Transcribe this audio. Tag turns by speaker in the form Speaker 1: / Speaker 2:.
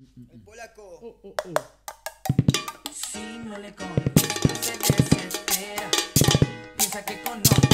Speaker 1: El polaco.
Speaker 2: Oh, oh, oh.
Speaker 3: Si no le contestas se desespera Piensa que conoce.